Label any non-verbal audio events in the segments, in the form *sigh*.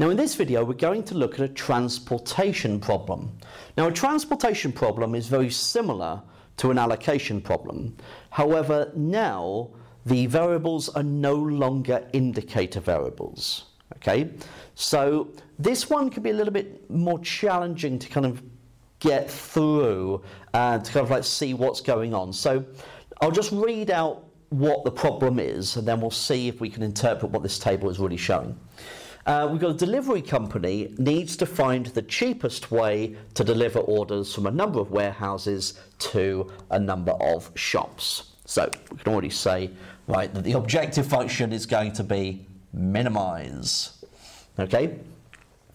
Now in this video we're going to look at a transportation problem. Now a transportation problem is very similar to an allocation problem. However, now the variables are no longer indicator variables. Okay, so this one could be a little bit more challenging to kind of get through and to kind of like see what's going on. So I'll just read out what the problem is and then we'll see if we can interpret what this table is really showing. Uh, we've got a delivery company needs to find the cheapest way to deliver orders from a number of warehouses to a number of shops. So we can already say, right, that the objective function is going to be minimize. Okay,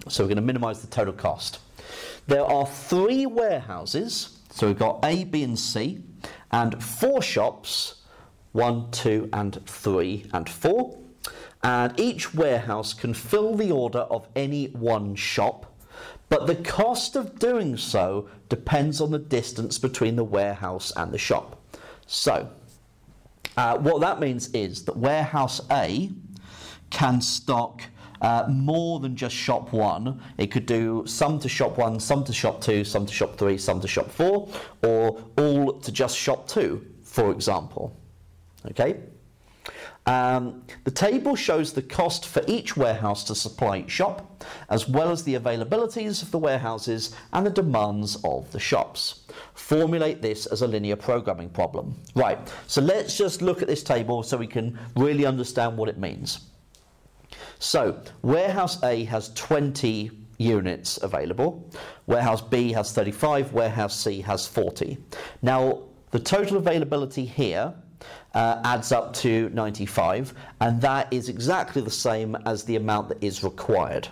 so we're going to minimize the total cost. There are three warehouses, so we've got A, B, and C, and four shops, one, two, and three, and four and each warehouse can fill the order of any one shop, but the cost of doing so depends on the distance between the warehouse and the shop. So, uh, what that means is that warehouse A can stock uh, more than just shop one. It could do some to shop one, some to shop two, some to shop three, some to shop four, or all to just shop two, for example. Okay? Um, the table shows the cost for each warehouse to supply each shop, as well as the availabilities of the warehouses and the demands of the shops. Formulate this as a linear programming problem. Right, so let's just look at this table so we can really understand what it means. So, warehouse A has 20 units available, warehouse B has 35, warehouse C has 40. Now, the total availability here uh, adds up to 95, and that is exactly the same as the amount that is required.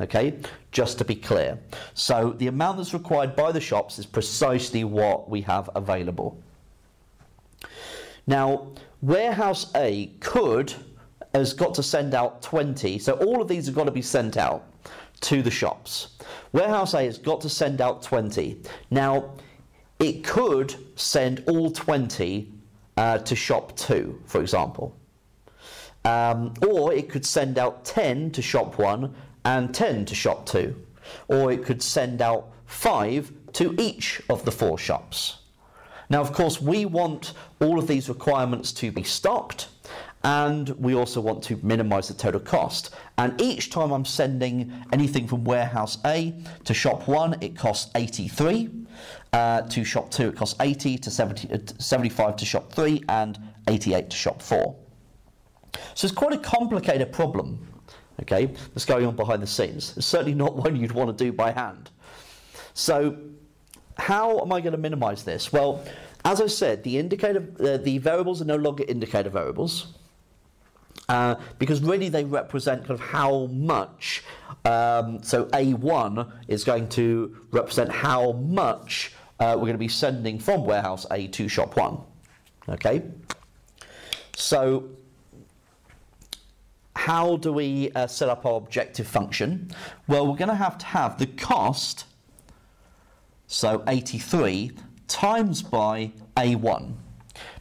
Okay, just to be clear. So the amount that's required by the shops is precisely what we have available. Now, warehouse A could has got to send out 20, so all of these have got to be sent out to the shops. Warehouse A has got to send out 20. Now, it could send all 20 uh, to shop 2, for example. Um, or it could send out 10 to shop 1 and 10 to shop 2. Or it could send out 5 to each of the four shops. Now, of course, we want all of these requirements to be stocked and we also want to minimize the total cost. And each time I'm sending anything from warehouse A to shop 1, it costs 83. Uh, to shop 2 it costs 80 to 70, uh, 75 to shop 3 and 88 to shop 4. So it's quite a complicated problem okay, that's going on behind the scenes. It's certainly not *laughs* one you'd want to do by hand. So how am I going to minimize this? Well, as I said, the indicator, uh, the variables are no longer indicator variables. Uh, because really they represent kind of how much. Um, so A1 is going to represent how much uh, we're going to be sending from warehouse A to shop 1. Okay? So how do we uh, set up our objective function? Well, we're going to have to have the cost, so 83, times by A1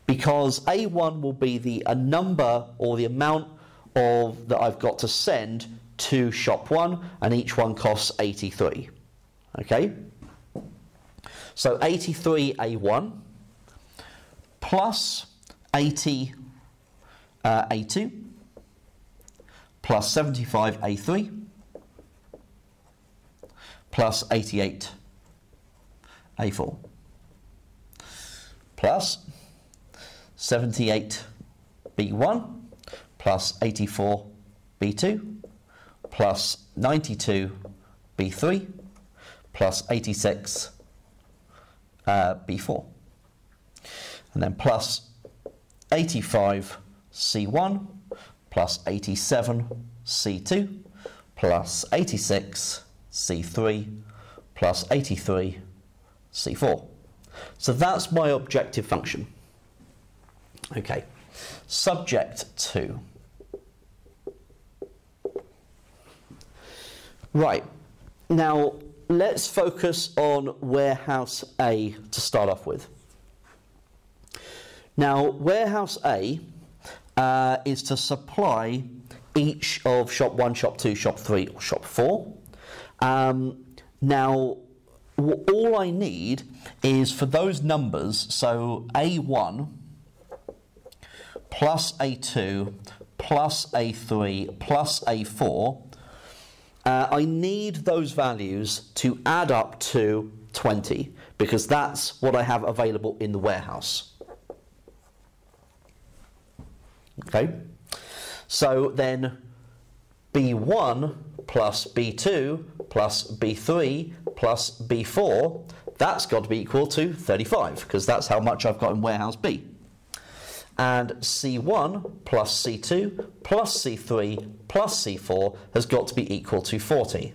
because A1 will be the a number or the amount of that I've got to send to shop 1 and each one costs 83 okay so 83 A1 plus 80 uh, A2 plus 75 A3 plus 88 A4 plus 78b1 plus 84b2 plus 92b3 plus 86 uh, b4 and then plus 85c1 plus 87c2 plus 86c3 plus 83c4 so that's my objective function. Okay, subject to. Right, now let's focus on warehouse A to start off with. Now, warehouse A uh, is to supply each of shop 1, shop 2, shop 3 or shop 4. Um, now, all I need is for those numbers, so A1 plus A2 plus A3 plus A4, uh, I need those values to add up to 20 because that's what I have available in the warehouse. Okay, so then B1 plus B2 plus B3 plus B4, that's got to be equal to 35 because that's how much I've got in warehouse B. And C1 plus C2 plus C3 plus C4 has got to be equal to 40.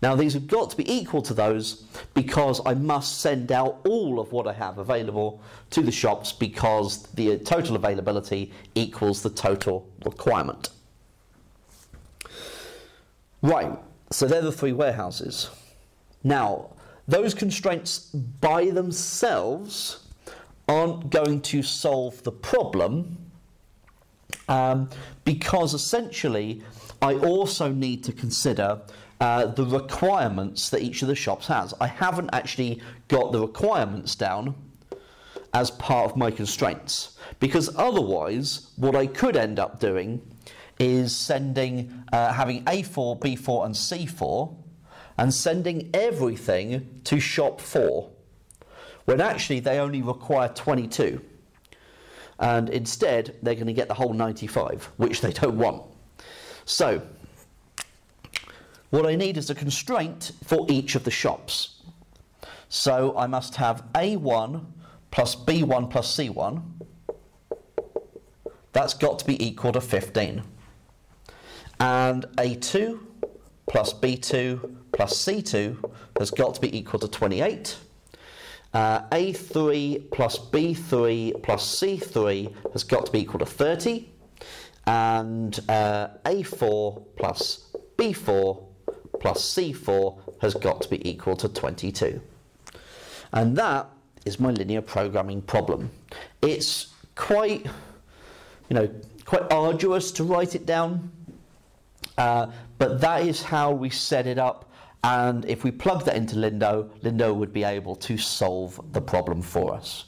Now these have got to be equal to those because I must send out all of what I have available to the shops because the total availability equals the total requirement. Right, so they're the three warehouses. Now, those constraints by themselves aren't going to solve the problem um, because essentially I also need to consider uh, the requirements that each of the shops has. I haven't actually got the requirements down as part of my constraints because otherwise what I could end up doing is sending uh, having A4, B4 and C4 and sending everything to shop 4 when actually they only require 22 and instead they're going to get the whole 95 which they don't want. So what I need is a constraint for each of the shops. So I must have A1 plus B1 plus C1. That's got to be equal to 15. And A2 plus B2 plus C2 has got to be equal to 28. Uh, A3 plus B3 plus C3 has got to be equal to 30. And uh, A4 plus B4 plus C4 has got to be equal to 22. And that is my linear programming problem. It's quite, you know, quite arduous to write it down, uh, but that is how we set it up. And if we plug that into Lindo, Lindo would be able to solve the problem for us.